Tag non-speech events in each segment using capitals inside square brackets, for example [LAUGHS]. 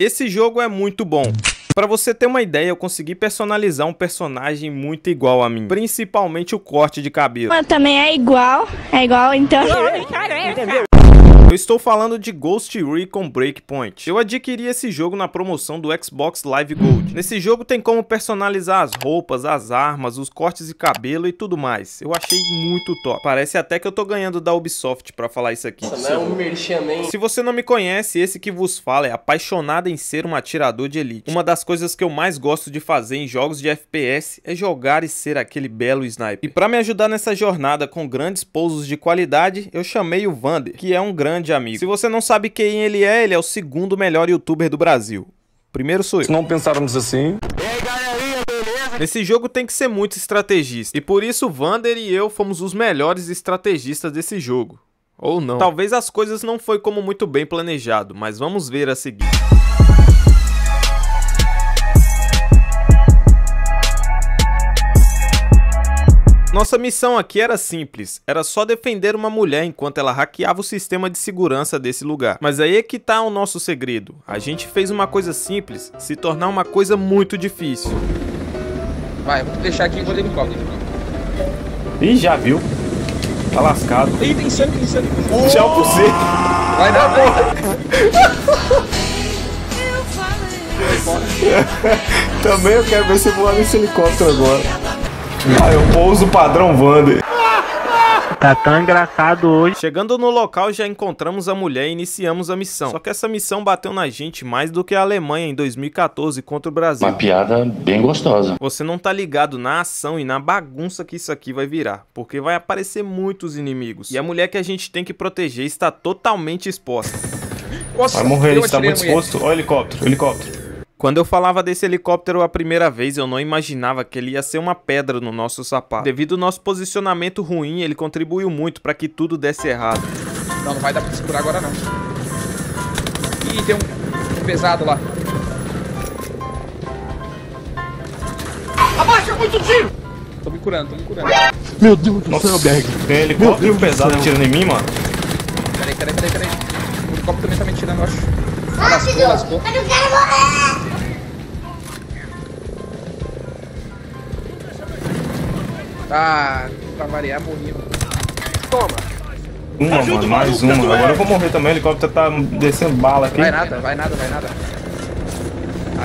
Esse jogo é muito bom. Pra você ter uma ideia, eu consegui personalizar um personagem muito igual a mim. Principalmente o corte de cabelo. Mas também é igual, é igual, então... Eu estou falando de Ghost Recon Breakpoint. Eu adquiri esse jogo na promoção do Xbox Live Gold. Nesse jogo tem como personalizar as roupas, as armas, os cortes de cabelo e tudo mais. Eu achei muito top. Parece até que eu tô ganhando da Ubisoft pra falar isso aqui. Nossa, não é um merchan. Se você não me conhece, esse que vos fala é apaixonado em ser um atirador de elite. Uma das coisas que eu mais gosto de fazer em jogos de FPS é jogar e ser aquele belo sniper. E pra me ajudar nessa jornada com grandes pousos de qualidade, eu chamei o Vander, que é um grande grande amigo. Se você não sabe quem ele é, ele é o segundo melhor youtuber do Brasil. Primeiro sou eu. Se não pensarmos assim. E aí, galerinha, beleza? Nesse jogo tem que ser muito estrategista. E por isso o Vander e eu fomos os melhores estrategistas desse jogo. Ou não. Talvez as coisas não foi como muito bem planejado, mas vamos ver a seguir. Nossa missão aqui era simples, era só defender uma mulher enquanto ela hackeava o sistema de segurança desse lugar. Mas aí é que tá o nosso segredo. A gente fez uma coisa simples se tornar uma coisa muito difícil. Vai, vou deixar aqui e vou helicóptero. Ih, já viu. Tá lascado. Ih, tem sangue, tem sangue. Oh! Tchau pra você. Vai dar porra. [LAUGHS] Também eu quero ver você voar nesse helicóptero agora. Ah, eu pouso padrão Wander. Tá tão engraçado hoje. Chegando no local, já encontramos a mulher e iniciamos a missão. Só que essa missão bateu na gente mais do que a Alemanha em 2014 contra o Brasil. Uma piada bem gostosa. Você não tá ligado na ação e na bagunça que isso aqui vai virar, porque vai aparecer muitos inimigos. E a mulher que a gente tem que proteger está totalmente exposta. Nossa, vai morrer, ele está muito exposto. Olha o helicóptero, helicóptero. Quando eu falava desse helicóptero a primeira vez, eu não imaginava que ele ia ser uma pedra no nosso sapato. Devido ao nosso posicionamento ruim, ele contribuiu muito para que tudo desse errado. Não, não vai dar pra segurar agora não. Ih, tem um, um pesado lá. Abaixa muito tiro! Tô me curando, tô me curando. Meu Deus do céu, Berg. Tem helicóptero pesado atirando em mim, mano. Peraí, peraí, peraí, peraí. O helicóptero também tá me tirando, eu acho. Ah, lascou, lascou. Eu não quero morrer! Ah, pra variar, morri. Toma! Uma, mano, mais uma. Agora eu vou morrer também, o helicóptero tá descendo bala aqui. Vai nada, vai nada, vai nada.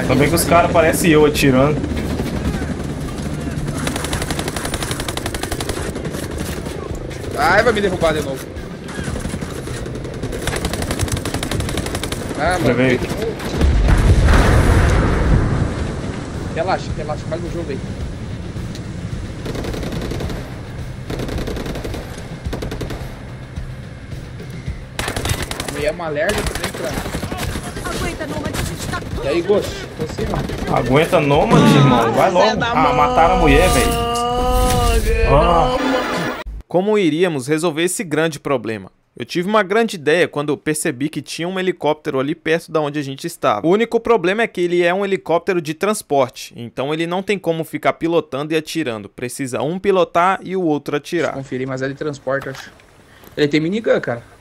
Também que os caras parecem eu atirando. Ai, vai me derrubar de novo. Ah, mano. Relaxa, relaxa, faz o jogo aí. E é uma lerda também pra... Aguenta, Nômade, a gente tá... E aí, Ghost? Você, mano? Aguenta Nômade, irmão? Vai logo. Ah, mataram a mulher, velho. Ah. Como iríamos resolver esse grande problema? Eu tive uma grande ideia quando eu percebi que tinha um helicóptero ali perto da onde a gente estava. O único problema é que ele é um helicóptero de transporte, então ele não tem como ficar pilotando e atirando. Precisa um pilotar e o outro atirar. Deixa eu conferir, mas é de transporte, acho. Ele tem minigun, cara.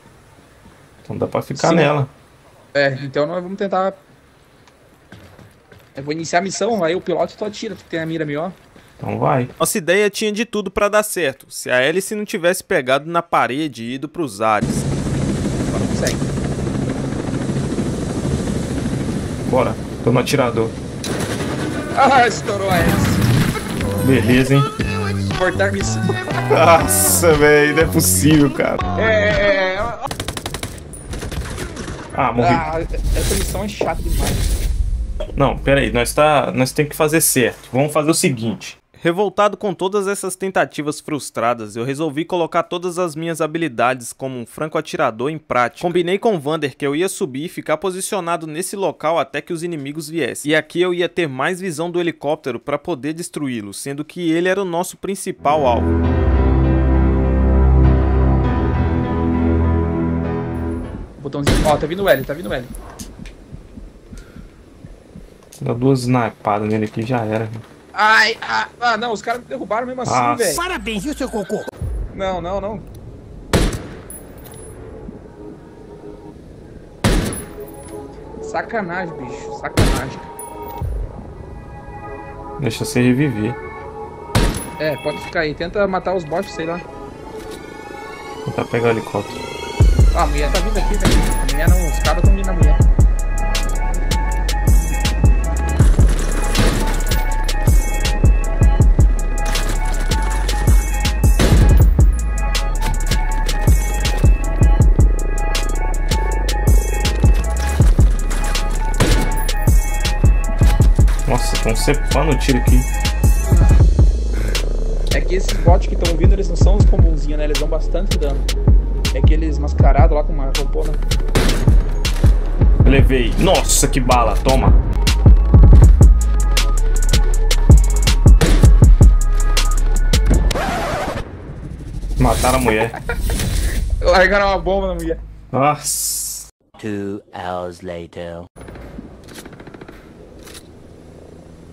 Então dá pra ficar Sim. nela. É, então nós vamos tentar... Eu vou iniciar a missão, aí o piloto tu atira, tu tem a mira melhor. Então vai. Nossa ideia tinha de tudo para dar certo, se a hélice não tivesse pegado na parede e ido pros ares. Agora consegue. Bora, tô no atirador. Ah, estourou a hélice. Beleza, hein? Cortar missão. [LAUGHS] Nossa, velho, não é possível, cara. É, é, é. Ah, morri. Ah, essa missão é chata demais. Não, pera aí, nós, tá, nós temos que fazer certo. Vamos fazer o seguinte. Revoltado com todas essas tentativas frustradas, eu resolvi colocar todas as minhas habilidades como um franco atirador em prática. Combinei com Vander que eu ia subir e ficar posicionado nesse local até que os inimigos viessem. E aqui eu ia ter mais visão do helicóptero para poder destruí-lo, sendo que ele era o nosso principal alvo. Botãozinho. Ó, tá vindo o L, tá vindo o L. Dá duas snipadas nele aqui já era. Ai, ah, ah, não, os caras me derrubaram mesmo assim, Ah. velho. Parabéns, viu, seu cocô? Não, não, não. Sacanagem, bicho. Sacanagem. Deixa você reviver. É, pode ficar aí. Tenta matar os bots, sei lá. Vou tentar pegar o helicóptero. Ah, a mulher tá vindo aqui, velho. A mulher não, os caras tão vindo na mulher. Nossa, estão cepando o tiro aqui. É que esses bots que estão vindo, eles não são os comunzinhos, né? Eles dão bastante dano. É aqueles mascarados lá com uma roupona. Levei. Nossa, que bala. Toma. Mataram a mulher. [LAUGHS] Largaram uma bomba na mulher. Nossa. Two hours later.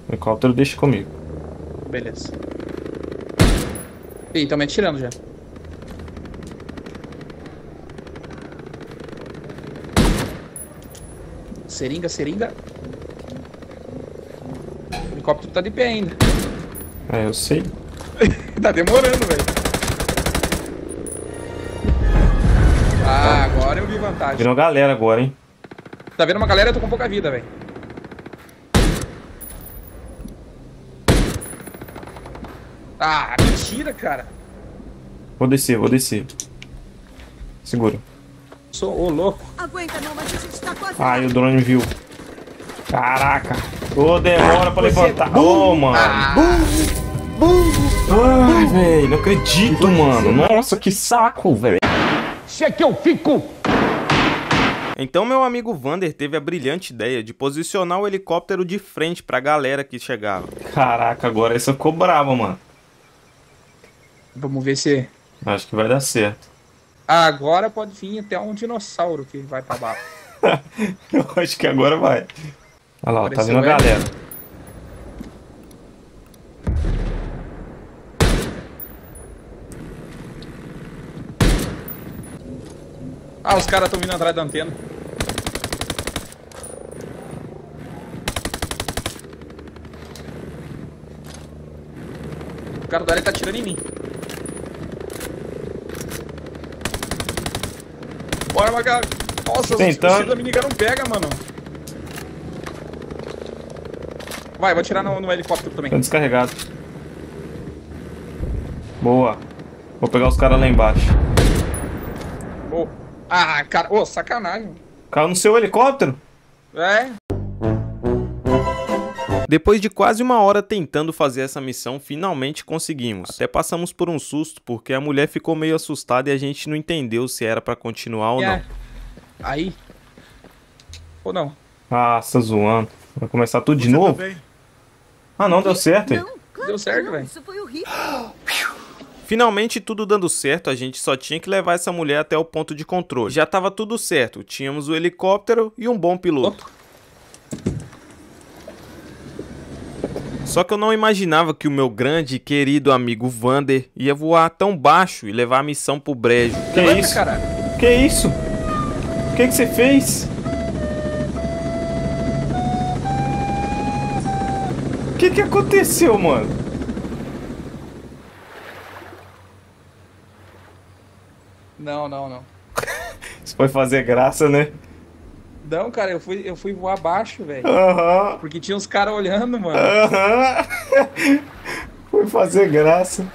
O helicóptero deixa comigo. Beleza. Ih, tão me atirando já. Seringa, seringa. O helicóptero tá de pé ainda. É, eu sei. [LAUGHS] tá demorando, velho. Ah, agora eu vi vantagem. Virou galera agora, hein? Tá vendo uma galera? Eu tô com pouca vida, velho. Ah, mentira, cara. Vou descer, vou descer. Segura. Sou ô louco. Aguenta não, mas a gente tá quase. Ai, o drone viu. Caraca. Ô, demora pra levantar. Ô, mano. Ai, velho, não acredito, mano. Nossa, que saco, velho. Então meu amigo Vander teve a brilhante ideia de posicionar o helicóptero de frente pra galera que chegava. Caraca, agora essa ficou brava, mano. Vamos ver se. Acho que vai dar certo. Agora pode vir até um dinossauro que vai pra bala. [LAUGHS] Eu acho que agora vai. Olha lá, tá Apareceu vindo a galera. Ah, os caras estão vindo atrás da antena. O cara do área tá atirando em mim. Bora, Macaco. Nossa, Tentando. o tiro da minigun não pega, mano. Vai, vou atirar no, no helicóptero também. Tá descarregado. Boa. Vou pegar os caras lá embaixo. Ô. Ah, cara. Ô, sacanagem. Caiu no seu helicóptero? É, Depois de quase uma hora tentando fazer essa missão, finalmente conseguimos. Até passamos por um susto, porque a mulher ficou meio assustada e a gente não entendeu se era pra continuar ou é. não. Aí. Ou não? Ah, tá zoando. Vai começar tudo de novo? Ah, não, deu certo. hein? Não, claro Deu certo, velho. Isso foi horrível. Finalmente tudo dando certo, a gente só tinha que levar essa mulher até o ponto de controle. Já tava tudo certo, tínhamos o helicóptero e um bom piloto. Só que eu não imaginava que o meu grande e querido amigo Vander ia voar tão baixo e levar a missão pro brejo. Que Levanta, isso? caralho. Que isso? O que que você fez? O que que aconteceu, mano? Não, não, não. [LAUGHS] Isso foi fazer graça, né? Não, cara, eu fui, eu fui voar baixo, velho. Aham. Porque tinha uns caras olhando, mano. Aham. [LAUGHS] Foi fazer graça.